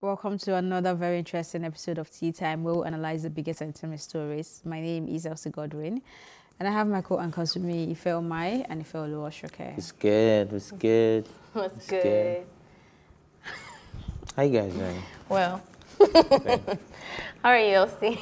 Welcome to another very interesting episode of Tea Time where we'll analyze the biggest entertainment stories. My name is Elsie Godwin and I have my co-anchors with me, Ife Omai and Ifeoluwa Osunkeye. It's good. It's good. What's It's good? good. How you guys doing? Well, how are you, Elsie?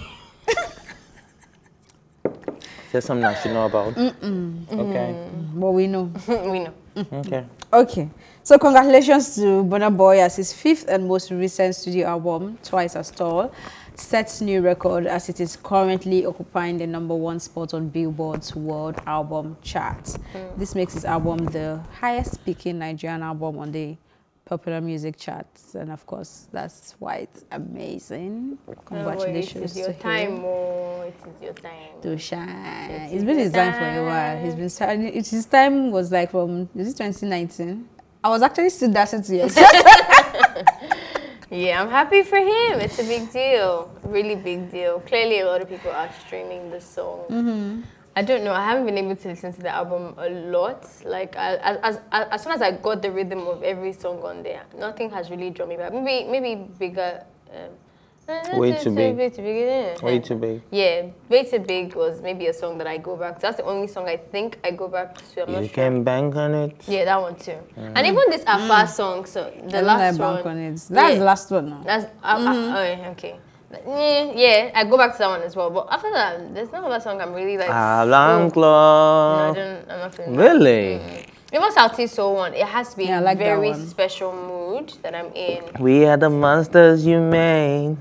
Is there something I should know about? Okay. But we know. we know. Okay. Okay. So congratulations to Burna Boy as his fifth and most recent studio album, Twice as Tall, sets new record as it is currently occupying the number one spot on Billboard's World Album Chart. Hmm. This makes his album the highest speaking Nigerian album on the popular music charts. And of course, that's why it's amazing. Congratulations It is your time, oh, it is your time. To shine. It has been his time for a while. He's been starting. it- His time was like from is it 2019? I was actually still dancing to yourself. Yeah, I'm happy for him. It's a big deal. Really big deal. Clearly, a lot of people are streaming this song. Mm-hmm. I don't know. I haven't been able to listen to the album a lot. Like, I, as, as, as soon as I got the rhythm of every song on there, nothing has really drawn me back. Maybe, maybe bigger. Um, Way Too Big. Way too big. yeah. Way too big. Yeah, Way Too Big was maybe a song that I go back to. That's the only song I think I go back to. I'm not You sure. can bank on it. Yeah, that one too. And even this Afa song, so the Mm. I don't last like bank on it. That's Yeah. the last one now. That's uh, Mm-hmm. uh, oh, yeah, okay. Yeah, yeah, I go back to that one as well. But after that, there's no other song I'm really like. Alarm oh, no, I clock. don't. I'm not feeling. that. Really? Even Salty Soul one, it has to be Yeah, like very one. special mood that I'm in. We are the monsters you made.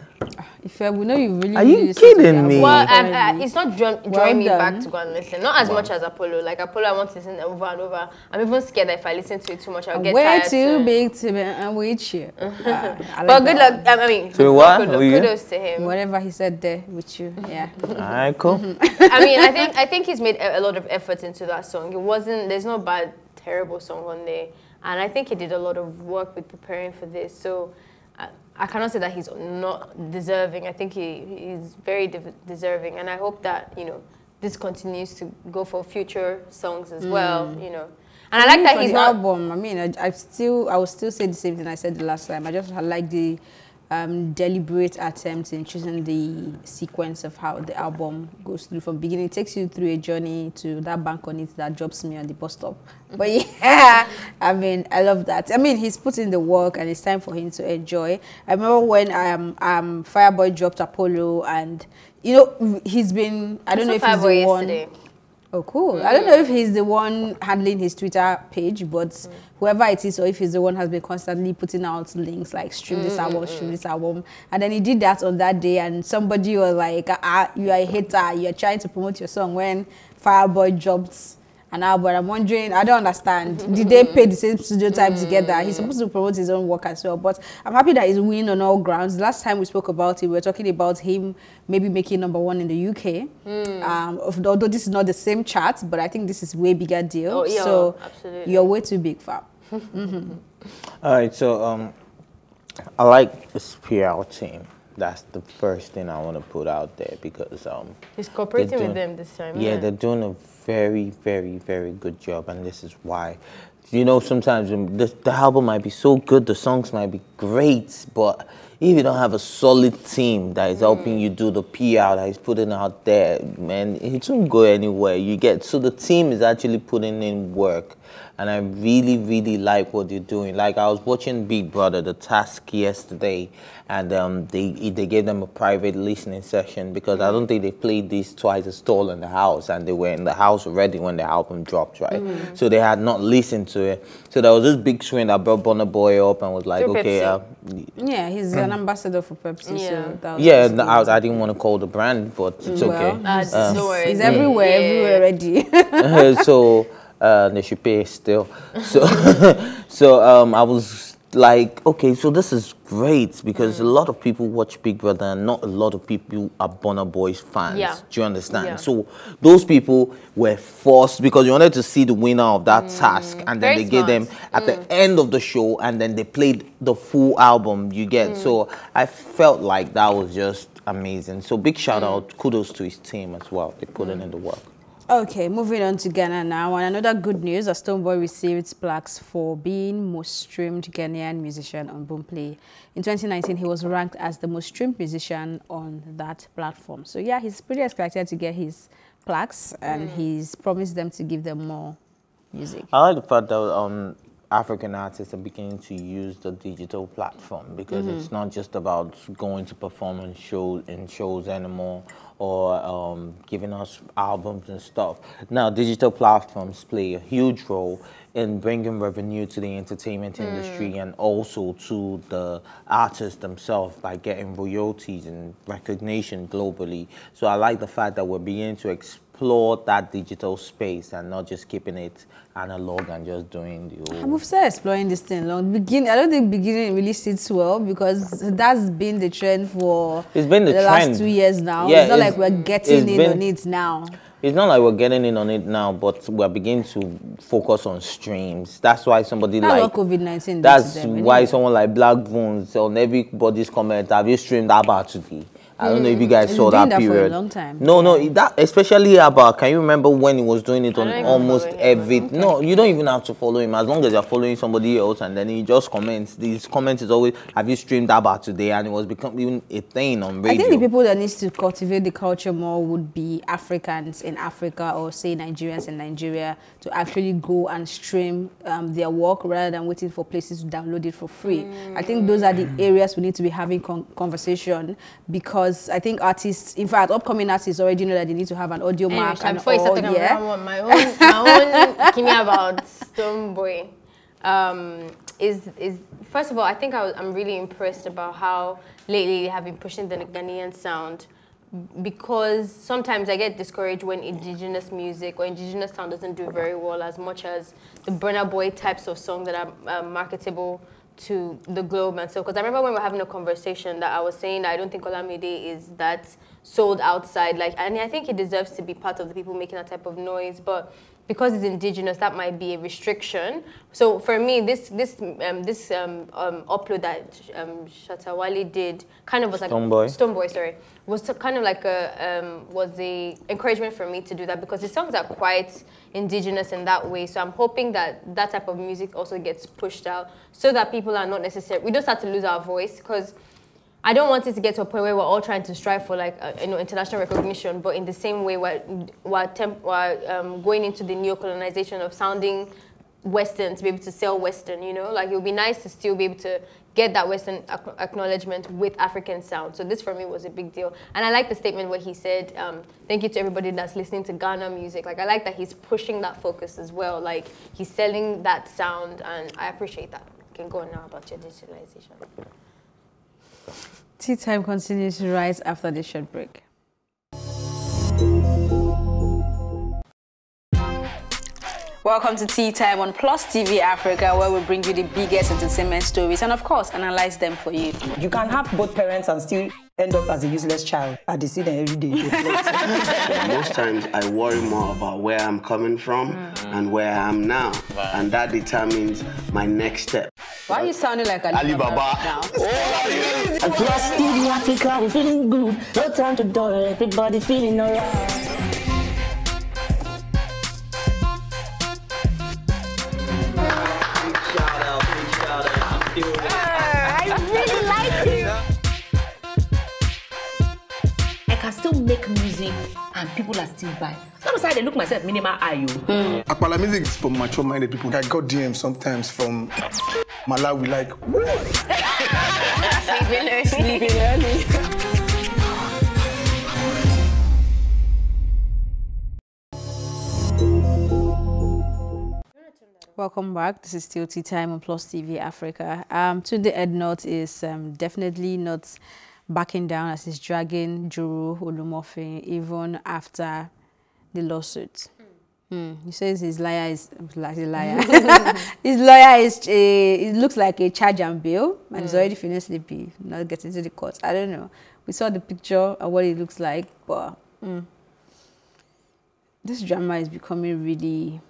If I, we know you really. Are you really listen to the kidding me? Well, already. uh, it's not drawing Well me back to go and listen. Not as much as Apollo. Like Apollo, I want to listen over and over. I'm even scared that if I listen to it too much, I'll get Way tired. too soon. big to be uh, with you. Ah, I like But good that luck. um, I mean, So what? Good luck. Kudos to him. Whatever he said there with you, yeah. Alright, cool. I mean, I think I think he's made a, a lot of effort into that song. It wasn't there's no bad, terrible song on there, and I think he did a lot of work with preparing for this. So I, I cannot say that he's not deserving. I think he he's very de- deserving, and I hope that you know this continues to go for future songs as well. Mm. You know, and I like that he's not. album. I mean, I, I still, I will still say the same thing I said the last time. I just like the um, deliberate attempt in choosing the sequence of how the album goes through from beginning. It takes you through a journey to that bank on it that drops me on the bus stop. But yeah, I mean, I love that. I mean, he's put in the work, and it's time for him to enjoy. I remember when um, um, Fireboy dropped Apollo, and you know, he's been. I don't know if he's the one. yesterday. Oh, cool. I don't know if he's the one handling his Twitter page, but whoever it is, or if he's the one has been constantly putting out links like stream this mm, album, mm, stream mm. this album. And then he did that on that day, and somebody was like, ah, you are a hater, you're trying to promote your song when Fireboy dropped an album. I'm wondering, I don't understand. Did they pay the same studio time together? He's supposed to promote his own work as well. But I'm happy that he's winning on all grounds. Last time we spoke about it, we were talking about him maybe making number one in the UK. Um, although this is not the same chart, but I think this is way bigger deal. Oh, yeah, so absolutely. you're way too big, fam. Alright, so um, I like this PR team. That's the first thing I want to put out there because um, He's cooperating They're with them this time. Yeah, they're doing a very, very, very good job, and this is why. You know, sometimes the, the album might be so good, the songs might be great, but if you don't have a solid team that is helping mm. you do the PR that is putting out there, man, it won't go anywhere. You get so the team is actually putting in work, and I really, really like what you're doing. Like I was watching Big Brother, The Task yesterday, and um, they they gave them a private listening session because I don't think they played this twice as tall in the house, and they were in the house already when the album dropped, right? So they had not listened to it. So there was this big swing that brought Burna Boy up and was like, Through okay, uh, Yeah, he's an ambassador for Pepsi. Yeah. So that was yeah, no. I, I didn't want to call the brand, but it's Well, okay. Uh, he's, he's everywhere, Yeah. everywhere already. so uh, they should pay still. So, so um, I was like, okay, so this is great because a mm. lot of people watch Big Brother and not a lot of people are Burna Boy's fans. Yeah. Do you understand? Yeah. So those people were forced because you wanted to see the winner of that mm. task, and then Very they gave them smart. at the mm. end of the show, and then they played the full album. You get so I felt like that was just amazing. So big shout out, kudos to his team as well. They put in the work. Okay, moving on to Ghana now. And another good news, a Stonebwoy received plaques for being most streamed Ghanaian musician on Boomplay. In 2019, he was ranked as the most streamed musician on that platform. So yeah, he's pretty excited to get his plaques and mm. he's promised them to give them more music. I like the fact that um, African artists are beginning to use the digital platform because mm -hmm. it's not just about going to perform in shows in shows anymore or um, giving us albums and stuff. Now, digital platforms play a huge role in bringing revenue to the entertainment mm. industry and also to the artists themselves by getting royalties and recognition globally. So I like the fact that we're beginning to explore that digital space and not just keeping it analog and just doing the old. We've started exploring this thing long. Begin, I don't think the beginning really sits well because that's been the trend for it's been the, the last two years now. Yeah, it's not it's, like we're getting in been, on it now. It's not like we're getting in on it now, but we're beginning to focus on streams. That's why somebody that's like COVID nineteen. That's why someone like Blaqbonez on everybody's comment. Have you streamed about today? I don't know if you mm. guys saw that, that period. For a long time. No, no, that especially about. Can you remember when he was doing it on almost every? Okay. No, you don't even have to follow him as long as you're following somebody else, and then he just comments. These comments is always, "Have you streamed about today?" And it was becoming a thing on radio. I think the people that needs to cultivate the culture more would be Africans in Africa, or say Nigerians in Nigeria, to actually go and stream um, their work rather than waiting for places to download it for free. Mm. I think those are the areas we need to be having con conversation because because I think artists, in fact, upcoming artists already know that they need to have an audio anyway, mark and before all, you start talking yeah. about my own, my own me about Stonebwoy um, is is first of all, I think I am really impressed about how lately they have been pushing the Ghanaian sound because sometimes I get discouraged when indigenous music or indigenous sound doesn't do very well as much as the Burna Boy types of songs that are uh, marketable to the globe and so because I remember when we were having a conversation that I was saying that I don't think Olamide is that sold outside like and I think he deserves to be part of the people making that type of noise but because it's indigenous, that might be a restriction. So for me, this this um, this um, um, upload that um, Shatta Wale did kind of was like Stonebwoy. Stonebwoy, sorry, was kind of like a um, was the encouragement for me to do that because the songs are quite indigenous in that way. So I'm hoping that that type of music also gets pushed out so that people are not necessarily we don't start to lose our voice because I don't want it to get to a point where we're all trying to strive for like uh, you know international recognition, but in the same way we're we're, we're um, going into the neo-colonization of sounding Western to be able to sell Western. You know, like it would be nice to still be able to get that Western acknowledgement with African sound. So this for me was a big deal, and I like the statement where he said, um, "Thank you to everybody that's listening to Ghana music." Like I like that he's pushing that focus as well. Like he's selling that sound, and I appreciate that. You can go on now about your digitalization. Tea time continues right after this short break. Welcome to Tea Time on Plus TV Africa, where we bring you the biggest entertainment stories and, of course, analyze them for you. You can have both parents and still end up as a useless child. I see them every day. Most times I worry more about where I'm coming from mm. and where I am now. And that determines my next step. Why are you sounding like Alibaba, Alibaba. now? Oh, Plus TV Africa, we're feeling good. No time to dull, everybody feeling alright. Still make music and people are still buying. Sometimes I look myself minimal eye. Mm. Akpala music is for mature minded people. I got DMs sometimes from Malawi like sleeping early. Sleeping early. Welcome back. This is still Tea Time on Plus TV Africa. Um, Tunde Ednut is um, definitely not backing down as he's dragging Joro Olomofin even after the lawsuit. Mm. He says his lawyer is like a liar. his lawyer is a, it looks like a charge and bail, and mm. he's already finished sleepy, not getting to the court. I don't know. We saw the picture of what it looks like, but mm, this drama is becoming really.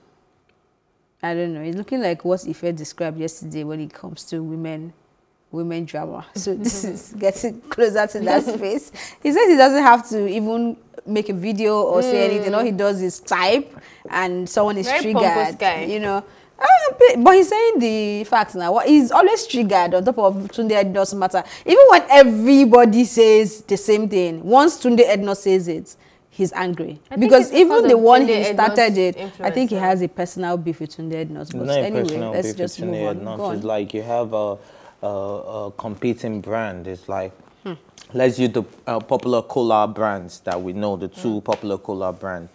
I don't know. It's looking like what Ife described yesterday when it comes to women women drama. So this is getting closer to that space. He says he doesn't have to even make a video or say anything. All he does is type, and someone is Very triggered. guy. You know. Ah, but- but he's saying the facts now. What he's always triggered on top of Tunde it doesn't matter. Even when everybody says the same thing, once Tunde Ednut says it, he's angry I because it's because even the one Tunde he Ednut's started it, I think he has a personal beef with Tunde Ednos. But not anyway, personal let's beef just between move on. Ednots. Go on. It's like you have a, a, a competing brand. It's like, Hmm. let's use the uh, popular cola brands that we know, the two Hmm. popular cola brands.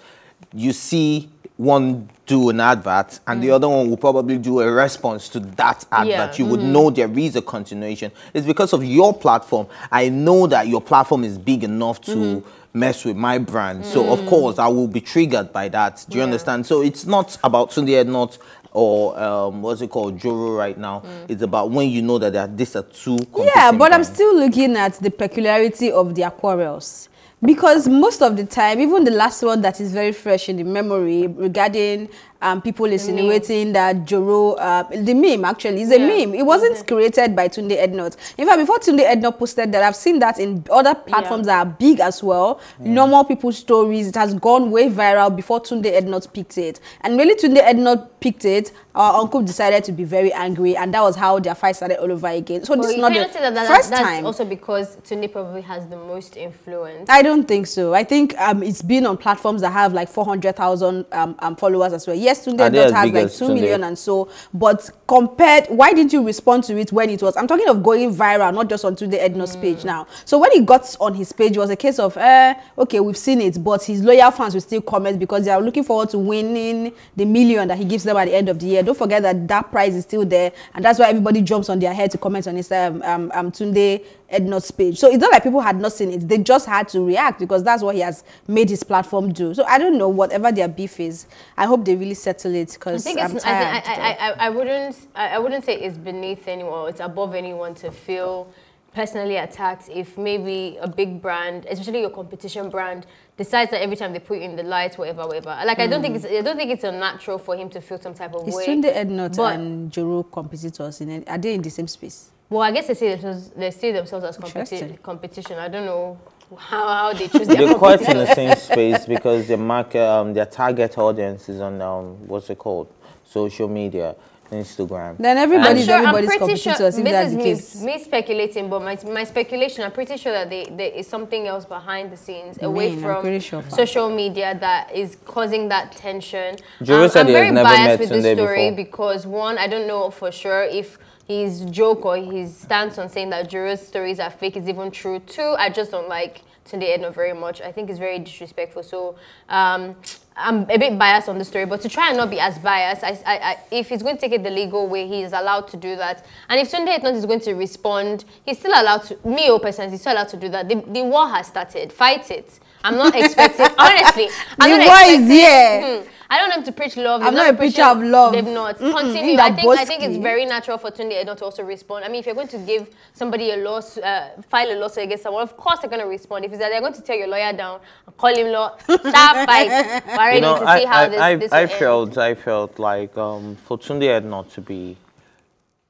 You see one do an advert and Hmm. the other one will probably do a response to that advert. Yeah. You would know there is a continuation. It's because of your platform. I know that your platform is big enough to Hmm. mess with my brand. So of course I will be triggered by that. Do you Yeah. understand? So it's not about Tunde Ednut or um, what's it called, Joro right now. It's about when you know that these are two. Yeah, but I'm still looking at the peculiarity of their quarrels. Because most of the time, even the last one that is very fresh in the memory regarding um, people insinuating that Joro, uh, the meme actually is a Yeah. meme. It wasn't created by Tunde Ednut. In fact, before Tunde Ednut posted that, I've seen that in other platforms that are big as well. Normal people's stories. It has gone way viral before Tunde Ednut picked it. And really, Tunde Ednut picked it. Our uncle decided to be very angry, and that was how their fight started all over again. So But this is not the say that, that first that's time. also because Tunde probably has the most influence. I don't think so. I think um, it's been on platforms that have like 400,000 um, um, followers as well. Yes, Tunde Are they Dot has like as 2 Tunde? million and so, but compared, why didn't you respond to it when it was, I'm talking of going viral, not just on Tunde Ednut's page now. So when it got on his page, it was a case of, eh, okay, we've seen it, but his loyal fans will still comment because they are looking forward to winning the million that he gives them at the end of the year. Don't forget that that prize is still there, and that's why everybody jumps on their head to comment on his um, um, um, Tunde Ednut's page. So it's not like people had not seen it; they just had to react because that's what he has made his platform do. So I don't know whatever their beef is. I hope they really settle it because I'm it's, I, tired. think- I, I, I, wouldn't I, wouldn't say it's beneath anyone it's above anyone to feel personally attacked if maybe a big brand, especially your competition brand, decides that every time they put you in the light, whatever, whatever. Like I don't think it's I don't think it's unnatural for him to feel some type of Is way. Tunde Ednot and Joro competitors in? Are they in the same space? Well, I guess they see themselves they see themselves as competi- competition. I don't know how, how they choose their They're quite in the same space because their market, um, their target audience is on um, what's it called, social media, Instagram. Then I'm everybody's sure, I'm everybody's pretty sure, competitors if this that's is the me, case. me speculating, but my, my speculation, I'm pretty sure that they, there is something else behind the scenes, away mean? I'm from sure. social media that is causing that tension. Um, Joro said I'm he has very never biased met with this story before. because one, I don't know for sure if his joke or his stance on saying that Joro's stories are fake is even true. Two, I just don't like Tunde Ednut very much. I think it's very disrespectful. So um, I'm a bit biased on the story, but to try and not be as biased, I, I, I, if he's going to take it the legal way, he is allowed to do that. And if Tunde Ednut is going to respond, he's still allowed to. Me, or person, he's still allowed to do that. The, the war has started. Fight it. I'm not expecting. honestly, I'm The not war is expecting- here. Hmm. I don't have to preach love. I'm They've not a preacher of love. They've not. Mm-mm, Continue. in I that think, I think it's very natural for Tunde Ednut to also respond. I mean, if you're going to give somebody a loss, uh, file a lawsuit against someone, of course they're going to respond. If it's that they're going to tear your lawyer down and call him law, sharp fight. We're ready You know, to I, see how I, this, I, this I will end. felt, I felt like um, for Tunde Ednut to be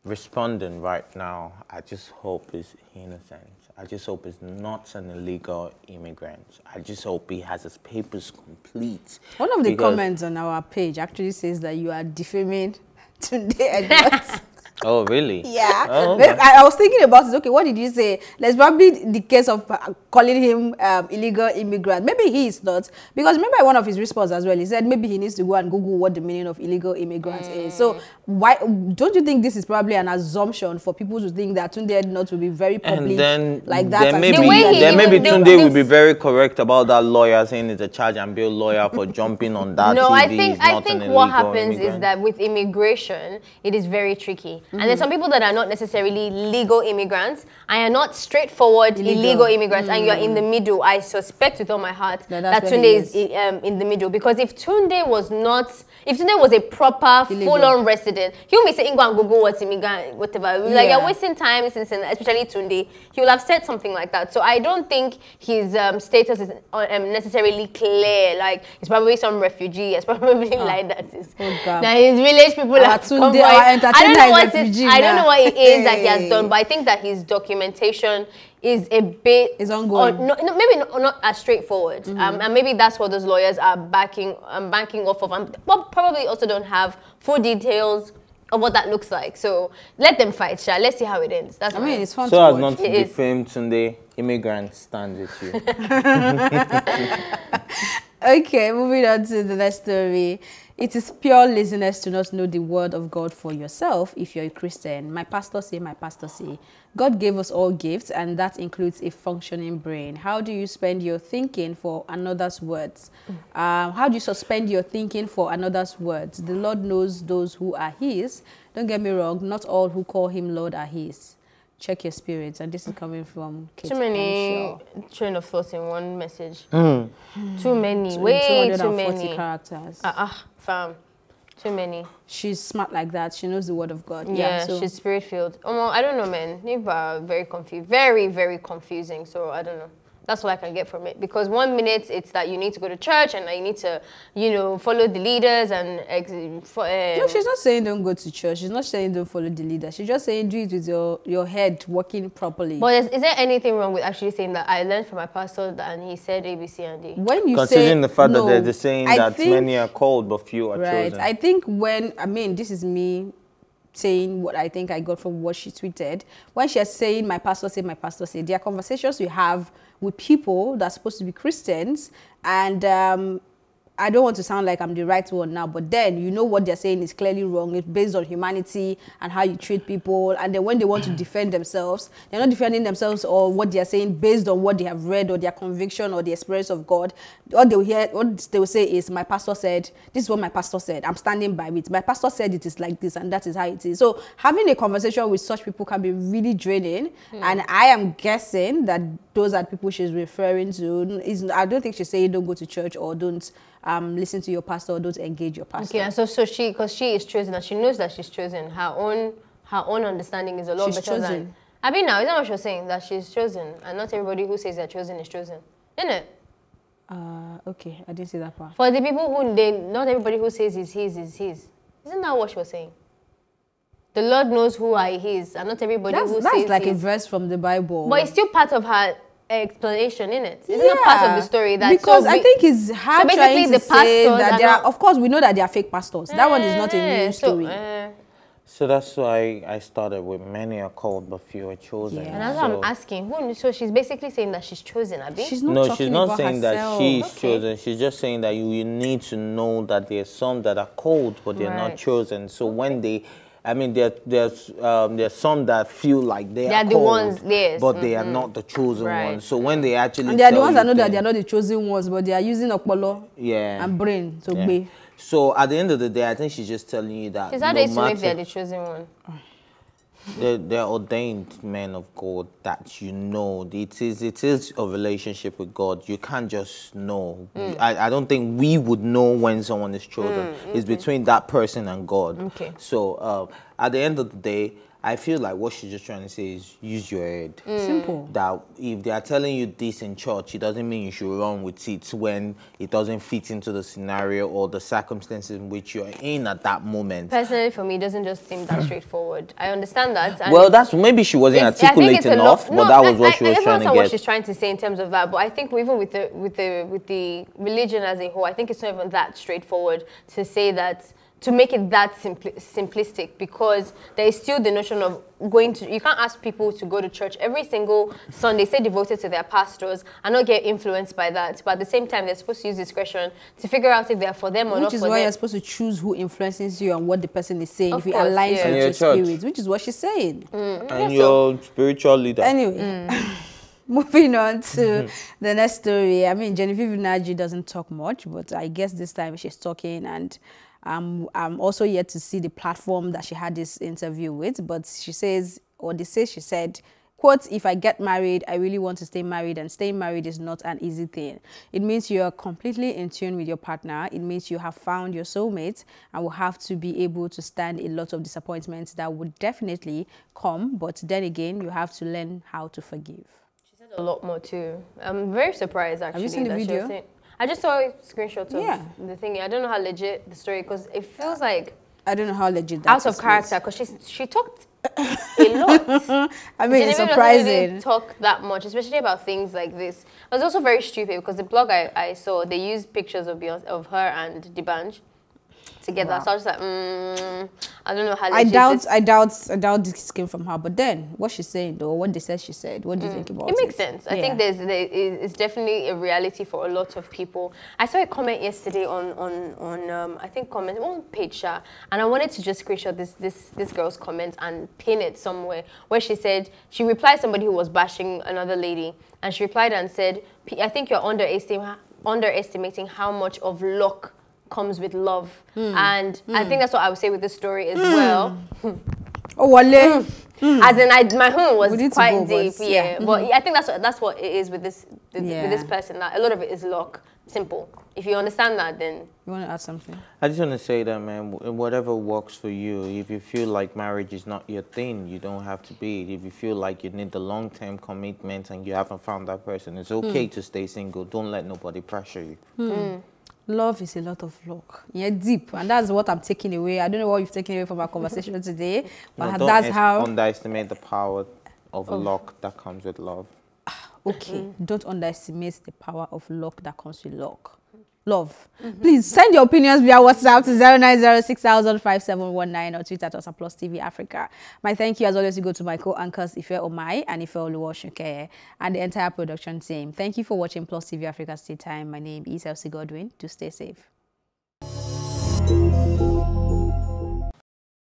responding right now, I just hope is innocent. I just hope he's not an illegal immigrant. I just hope he has his papers complete. One of the comments on our page actually says that you are defaming Tunde Ednut. Oh, really? Yeah. Oh, okay. I, was thinking about it. Okay, what did you say? There's probably the case of uh, calling him um, illegal immigrant. Maybe he is not. Because remember one of his responses as well, he said maybe he needs to go and Google what the meaning of illegal immigrant is. So why don't you think this is probably an assumption for people to think that Tunde not will be very public And then, like that? then and maybe, The way he then maybe even- the- Tunde the- will be very correct about that lawyer saying he's a charge and bill lawyer for jumping on that No, TV. I think I think what illegal happens is that with immigration, it is very tricky. And there's some people that are not necessarily legal immigrants and are not straightforward Illegal. illegal, immigrants, and you are in the middle. I suspect with all my heart That that, Tunde he is, um, in the middle because if Tunde was not, if Tunde was a proper full-on resident, he won't be saying go and Google what's immigrant, whatever. Like Yeah. you're wasting time, since, especially Tunde. He will have said something like that. So I don't think his um, status is uh, um, necessarily clear. Like he's probably some refugee. It's probably like that. Is Oh, God. now his village people are Tunde, convoy. our I don't know what it, I don't know what it is that he has done, but I think that his documentation is a bit It's ongoing. or no, no, maybe not, not as straightforward, Mm-hmm. um, and maybe that's what those lawyers are backing um, banking off of, and but probably also don't have full details of what that looks like. So let them fight, Sha. Let's see how it ends. That's I my- mean, it's fun So to as not to It is. defame Tunde, immigrants stand with you. Okay, moving on to the next story. It is pure laziness to not know the word of God for yourself if you're a Christian. My pastor say, my pastor say. God gave us all gifts, and that includes a functioning brain. How do you spend your thinking for another's words? Um, how do you suspend your thinking for another's words? The Lord knows those who are His. Don't get me wrong, not all who call Him Lord are His. Check your spirits, and this is coming from Kate too many Henshaw. train of thoughts in one message. Too many, way too 240 many. characters. Ah, ah, fam, too many. she's smart like that. She knows the word of God. Yeah, so she's spirit filled. Um, I don't know, man. People are very confused, very, very confusing. So I don't know. That's what I can get from it. Because one minute it's that you need to go to church and that you need to, you know, follow the leaders and ex- for, um, no, she's not saying don't go to church. She's not saying don't follow the leader. She's just saying do it with your your head working properly. But is, is there anything wrong with actually saying that I learned from my pastor that, and he said A, B, C, and D? when you Considering say the fact no, that they're just saying I that think- many are called but few are right. chosen. I think when I mean this is me saying what I think I got from what she tweeted. When she's saying my pastor said, my pastor said, there are conversations we have with people that are supposed to be Christians, and um, I don't want to sound like I'm the right one now, but then you know what they're saying is clearly wrong. It's based on humanity and how you treat people. And then when they want to mm. defend themselves, they're not defending themselves or what they're saying based on what they have read or their conviction or the experience of God. What they will hear, what they will say is, "My pastor said this is what my pastor said. I'm standing by it. My pastor said it is like this, and that is how it is." So having a conversation with such people can be really draining. Hmm. And I am guessing that those are people she's referring to. Is I don't think she's saying don't go to church or don't um, listen to your pastor don't engage your pastor. Okay, and so so she because she is chosen and she knows that she's chosen. Her own her own understanding is a lot She's better chosen. than. I mean, now is that what you're saying that she's chosen and not everybody who says they're chosen is chosen, isn't it? Uh, okay, I didn't see that part. For the people who they not everybody who says is his is his. Isn't that what she was saying? The Lord knows who are his, and not everybody That's, who that's says like a verse from the Bible. But it's still part of her explanation, isn't it? Isn't it part of the story that because so I think it's her basically trying to the say pastors that are they are. not- Of course, we know that they are fake pastors. that one is not a Eh, new so, story. eh, so that's why I started with many are called but few are chosen. Yeah. and that's what So- I'm asking. Who, so she's basically saying that she's chosen, Abi. she's not no, she's not about saying that she's Okay. chosen. She's just saying that you, you need to know that there's some that are called, but they're Right. not chosen. So when they, I mean, there, there's um, there's some that feel like they, They are are the called, ones, yes, but they are not the chosen Right. ones. So when they actually, And they are the ones that know that they are not the chosen ones, but they are using Okpolo yeah, and brain to yeah. be. So at the end of the day, I think she's just telling you that she's had no make matter- they're the chosen one. They're, they're ordained men of God that you know. It is it is a relationship with God. You can't just know. Mm. I, I don't think we would know when someone is chosen. It's between that person and God. Okay. So uh, at the end of the day, I feel like what she's just trying to say is use your head. Mm. Simple. That if they are telling you this in church, it doesn't mean you should run with it when it doesn't fit into the scenario or the circumstances in which you're in at that moment. Personally, for me, it doesn't just seem that straightforward. I understand that. Well, that's maybe she wasn't I articulate enough, but that was I- what she I- was I trying to understand what she's trying to say in terms of that, but I think even with the with the with the religion as a whole, I think it's not even that straightforward to say that to make it that simpli- simplistic because there is still the notion of going to you can't ask people to go to church every single Sunday, stay devoted to their pastors and not get influenced by that. But at the same time, they're supposed to use discretion to figure out if they're for them or not Which is for why them. you're supposed to choose who influences you and what the person is saying. Of if it course, aligns yeah. with your your spirit, which is what she's saying. Mm. and your spiritual leader. Anyway, moving on to the next story. I mean, Genevieve Nnaji doesn't talk much, but I guess this time she's talking, and um, I'm also yet to see the platform that she had this interview with. But she says, or they say she said, quote, if I get married, I really want to stay married, and staying married is not an easy thing. It means you are completely in tune with your partner. It means you have found your soulmate and will have to be able to stand a lot of disappointments that would definitely come. But then again, you have to learn how to forgive. She said a lot more too. I'm very surprised actually. you seen the that she was video? I just saw screenshots of Yeah. the thing. I don't know how legit the story because it feels like I don't know how legit that out of character because she she talked a lot. I mean, it's surprising. really talk that much, especially about things like this. It was also very stupid because the blog I, I saw, they used pictures of Beyonce, of her and D'banj together. So I was just like, mm, I don't know how I doubt, this- I doubt, I doubt this came from her. But then, what she's saying though, what they said she said, what do you think about Mm. It it? makes sense. I Yeah. think there's there is it's definitely a reality for a lot of people. I saw a comment yesterday on on on um, I think comment one page, Sha, and I wanted to just screenshot this this this girl's comment and pin it somewhere where she said she replied somebody who was bashing another lady, and she replied and said, "P- I think you're underestimating underestimating how much of luck comes with love, Hmm. and I hmm. think that's what I would say with this story as hmm. well. Oh, Wale. Hmm. As in, I, my home was We need to quite go, but deep, yeah. yeah. But I think that's what, that's what it is with this with, Yeah. with this person. That a lot of it is luck, simple. If you understand that, then You want to add something? I just want to say that, man, whatever works for you. If you feel like marriage is not your thing, you don't have to be. If you feel like you need the long term commitment and you haven't found that person, it's okay to stay single. Don't let nobody pressure you. Love is a lot of luck. Yeah, deep, and that's what I'm taking away. I don't know what you've taken away from our conversation today, but No, don't that's es- how. underestimate the power of luck that comes with love. Ah, okay, mm. don't underestimate the power of luck that comes with luck. Love. Mm-hmm. Please send your opinions via WhatsApp to 0906005719 or Twitter us at Plus TV Africa. My thank you as always to go to my co-anchors Ife Omai and Ifeoluwa Osunkeye and the entire production team. Thank you for watching Plus TV Africa Stay Time. My name is Elsie Godwin. Do stay safe.